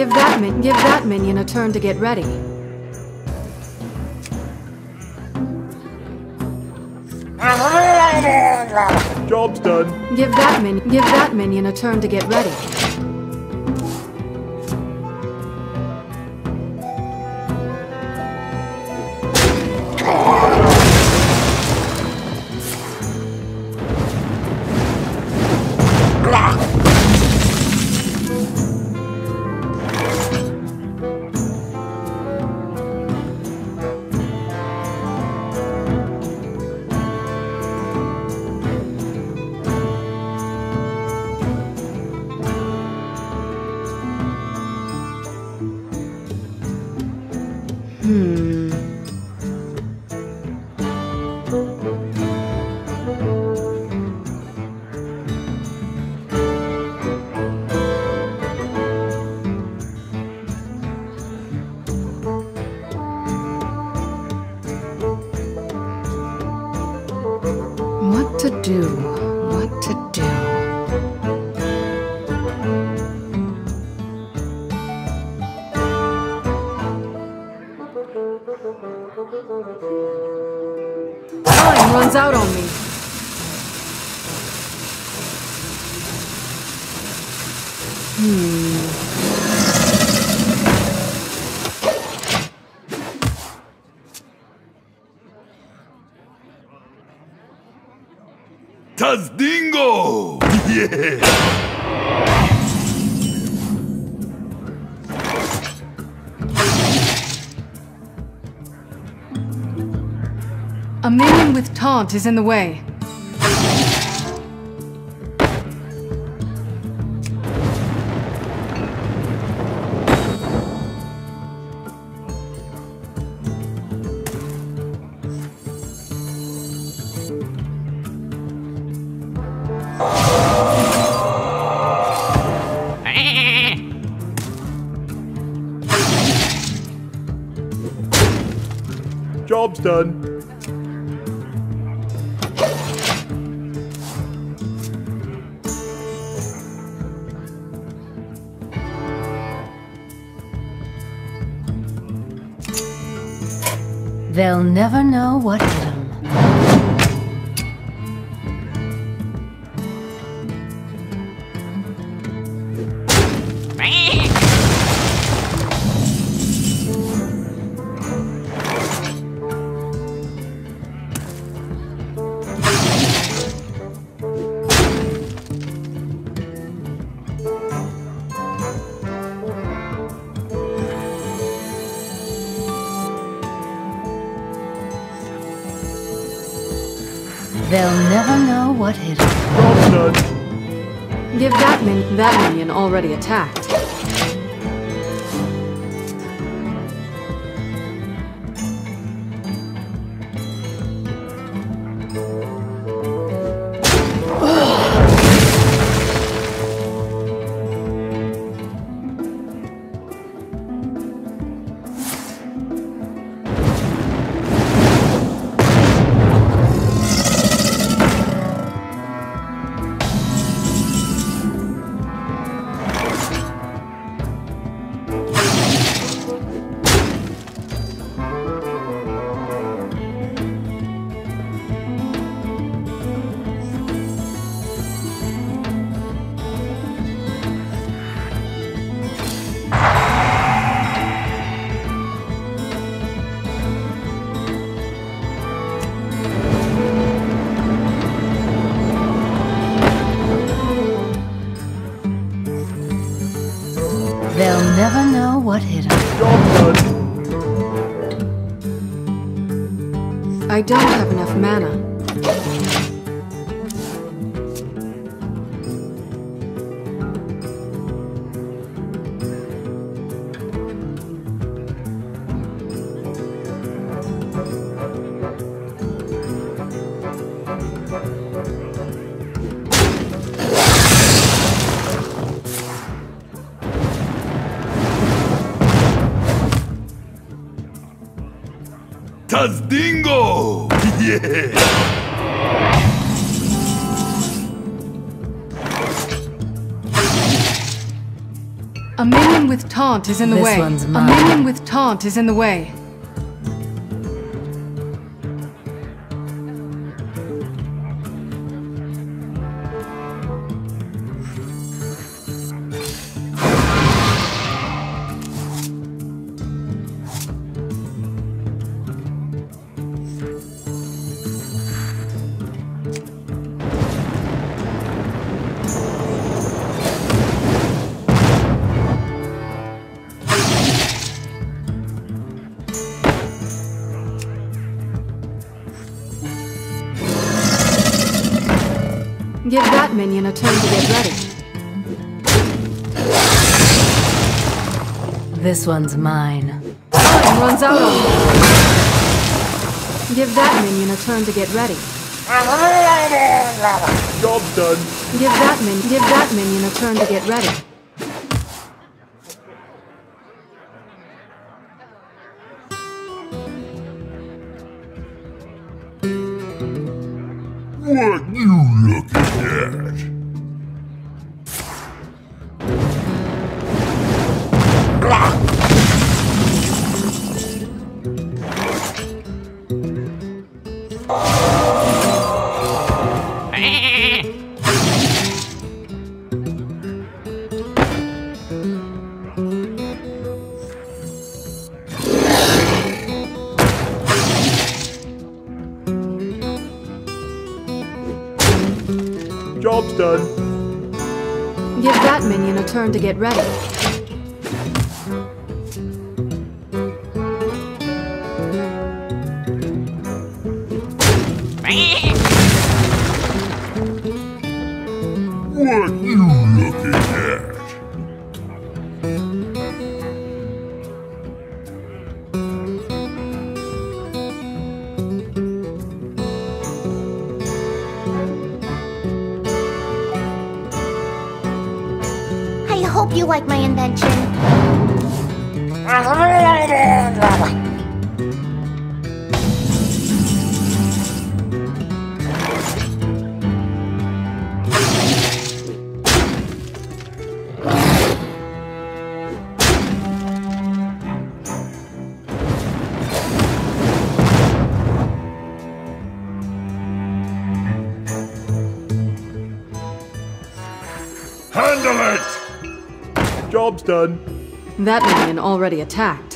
Give that min give that minion a turn to get ready. Job's done. Give that min give that minion a turn to get ready. Do? What to do? Time runs out on me. Hmm. Tazdingo! Yeah! A minion with taunt is in the way. Job's done. They'll never know what They'll never know what hit 'em. Job's done. Give that min that minion already attacked. I don't have enough mana. Tazdingo! Yeah! A minion with taunt is in the This way. one's A minion with taunt is in the way. Give that minion a turn to get ready. This one's mine. Time runs out on me. Give that minion a turn to get ready. Job's done. Give that min give that minion a turn to get ready. What turn to get ready. Hope you like my invention. Handle it! Job's done. That minion already attacked.